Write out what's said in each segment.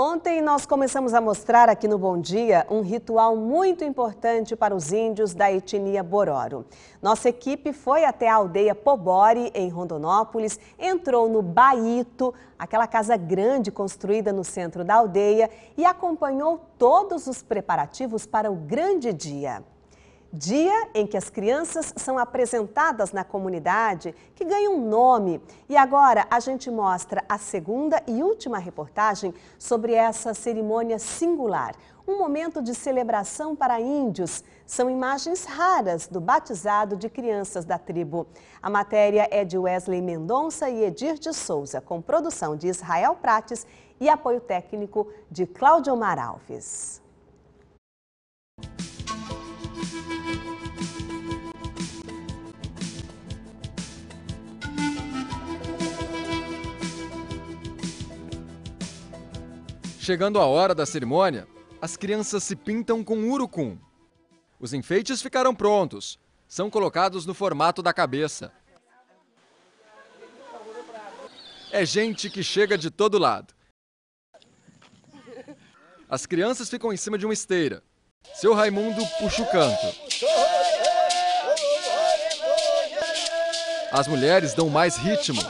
Ontem nós começamos a mostrar aqui no Bom Dia um ritual muito importante para os índios da etnia Bororo. Nossa equipe foi até a aldeia Pobore, em Rondonópolis, entrou no Baíto, aquela casa grande construída no centro da aldeia, e acompanhou todos os preparativos para o grande dia. Dia em que as crianças são apresentadas na comunidade, que ganham um nome. E agora a gente mostra a segunda e última reportagem sobre essa cerimônia singular. Um momento de celebração para índios. São imagens raras do batizado de crianças da tribo. A matéria é de Wesley Mendonça e Edir de Souza, com produção de Israel Prates e apoio técnico de Cláudio Mar Alves. Chegando a hora da cerimônia, as crianças se pintam com urucum. Os enfeites ficaram prontos, são colocados no formato da cabeça. É gente que chega de todo lado. As crianças ficam em cima de uma esteira. Seu Raimundo puxa o canto. As mulheres dão mais ritmo.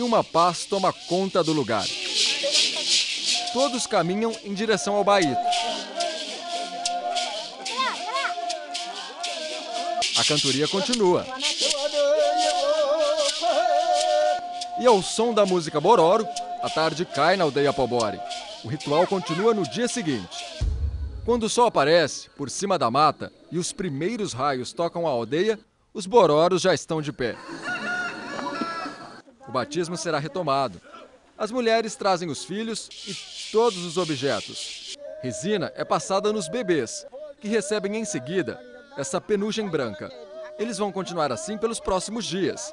e uma paz toma conta do lugar. Todos caminham em direção ao Baíto. A cantoria continua. E ao som da música Bororo, a tarde cai na aldeia Pobore. O ritual continua no dia seguinte. Quando o sol aparece por cima da mata e os primeiros raios tocam a aldeia, os bororos já estão de pé. O batismo será retomado. As mulheres trazem os filhos e todos os objetos. Resina é passada nos bebês, que recebem em seguida essa penugem branca. Eles vão continuar assim pelos próximos dias.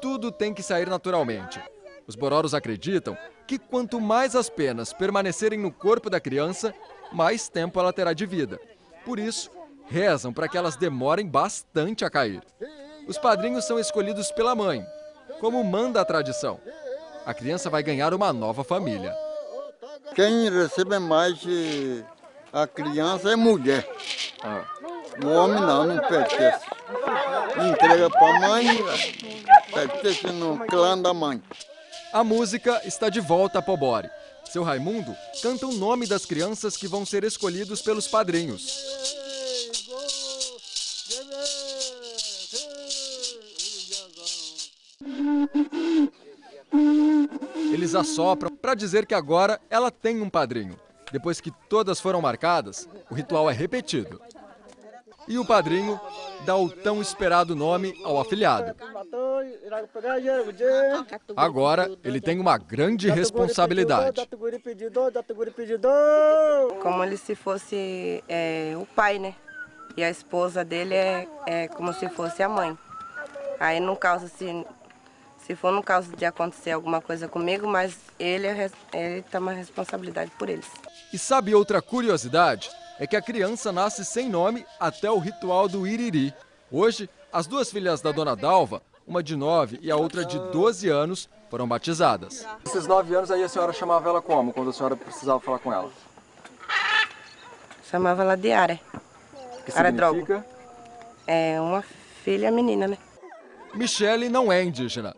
Tudo tem que sair naturalmente. Os bororos acreditam que quanto mais as penas permanecerem no corpo da criança, mais tempo ela terá de vida. Por isso, rezam para que elas demorem bastante a cair. Os padrinhos são escolhidos pela mãe, como manda a tradição. A criança vai ganhar uma nova família. Quem recebe mais a criança é mulher. Ah. O homem não, não pertence. Entrega para a mãe, pertence no clã da mãe. A música está de volta a Pobore. Seu Raimundo canta o nome das crianças que vão ser escolhidos pelos padrinhos. Eles assopram para dizer que agora ela tem um padrinho. Depois que todas foram marcadas, o ritual é repetido. E o padrinho dá o tão esperado nome ao afilhado. Agora ele tem uma grande responsabilidade. Como ele se fosse é, o pai, né? E a esposa dele é, é como se fosse a mãe. Aí no caso, assim, se for no caso de acontecer alguma coisa comigo, mas ele, é ele tem uma responsabilidade por eles. E sabe outra curiosidade? É que a criança nasce sem nome até o ritual do Iriri. Hoje, as duas filhas da dona Dalva, uma de 9 e a outra de 12 anos, foram batizadas. Esses 9 anos aí a senhora chamava ela como, quando a senhora precisava falar com ela? Chamava ela de Ara. Que significa? É uma filha menina, né? Michele não é indígena,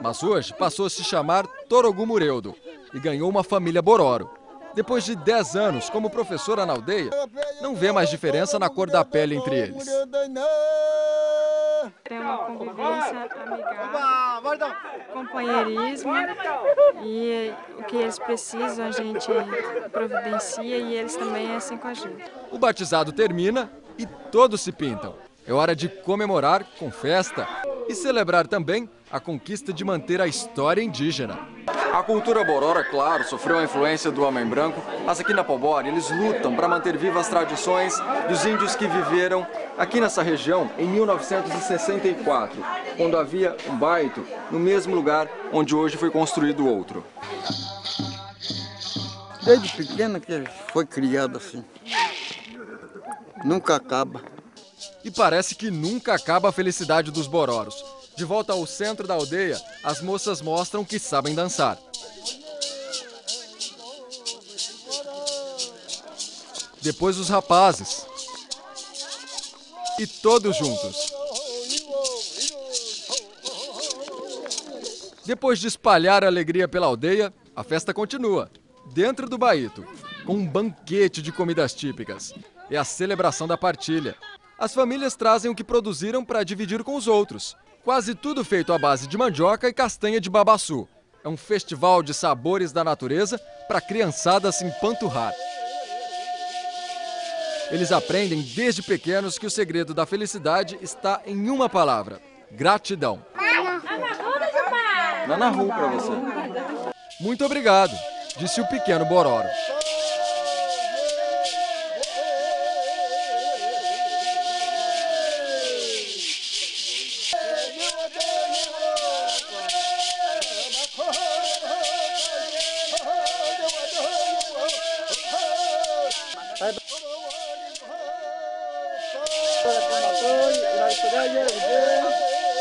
mas hoje passou a se chamar Torogu Mureudo e ganhou uma família Bororo. Depois de 10 anos como professora na aldeia, não vê mais diferença na cor da pele entre eles. Tem uma convivência amigável, companheirismo e o que eles precisam a gente providencia e eles também é assim com a gente. O batizado termina e todos se pintam. É hora de comemorar com festa e celebrar também a conquista de manter a história indígena. A cultura borora, claro, sofreu a influência do homem branco, mas aqui na Pobore eles lutam para manter vivas as tradições dos índios que viveram aqui nessa região em 1964, quando havia um baito no mesmo lugar onde hoje foi construído outro. Desde pequeno que foi criado assim. Nunca acaba. E parece que nunca acaba a felicidade dos bororos. De volta ao centro da aldeia, as moças mostram que sabem dançar. Depois os rapazes. E todos juntos. Depois de espalhar a alegria pela aldeia, a festa continua, dentro do Baíto, com um banquete de comidas típicas. É a celebração da partilha. As famílias trazem o que produziram para dividir com os outros. Quase tudo feito à base de mandioca e castanha de babaçu. É um festival de sabores da natureza para criançada se empanturrar. Eles aprendem desde pequenos que o segredo da felicidade está em uma palavra: gratidão. Lá na rua para você. Muito obrigado, disse o pequeno Bororo. para el promotor, la historia, el video.